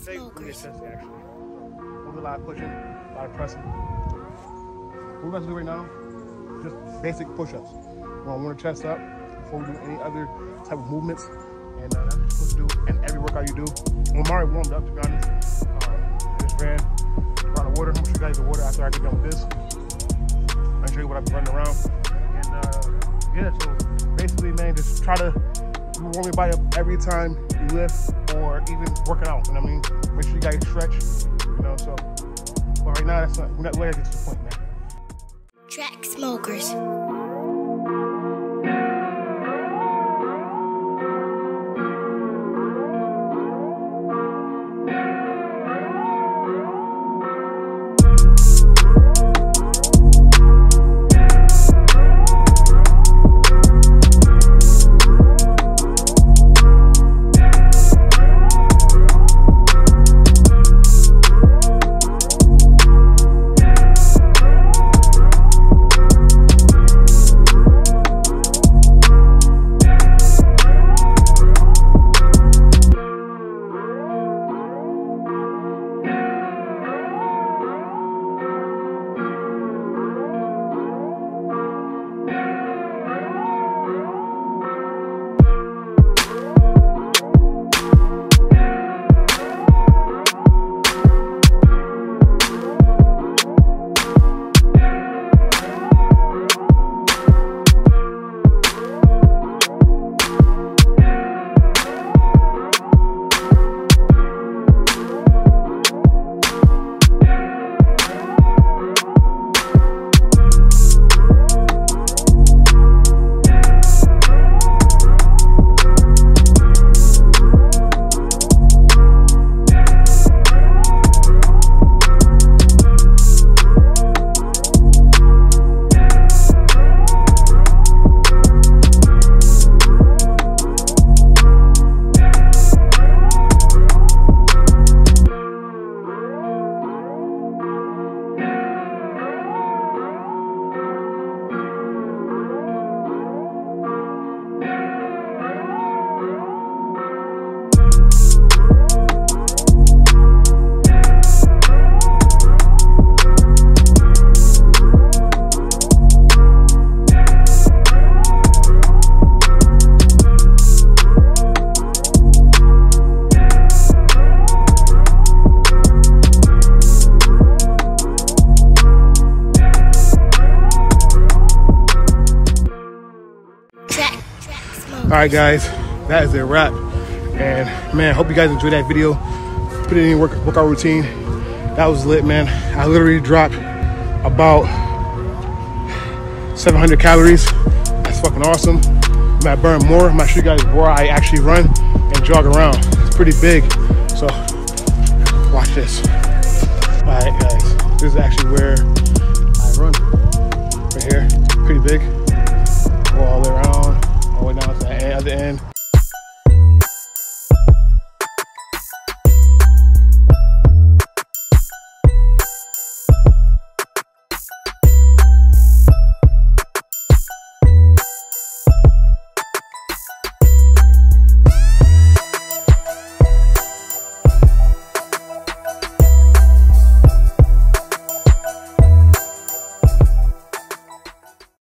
smokers. Sense, actually. We'll do a lot of pushing, a lot of pressing. What we're going to do right now, just basic push-ups. We're going to warm the chest up before we do any other type of movements. And uh, that's what supposed to do. in every workout you do, well, I'm already warmed up, to be honest. Uh, just ran a lot of water. I'm going to show you guys the water after I get done with this. I'll show you what I've been running around. And uh, yeah, so basically, man, just try to warm your body up every time you lift or even working out. You know what I mean? Make sure you guys stretch, you know, so. But right now, that's not, we're not, we gotta get to the point, man. Track smokers. All right, guys, that is a wrap. And man, hope you guys enjoyed that video. Put it in your work, workout routine. That was lit, man. I literally dropped about 700 calories. That's fucking awesome. I'm gonna burn more. I'm gonna show you guys where I actually run and jog around. It's pretty big. So watch this. All right, guys, this is actually where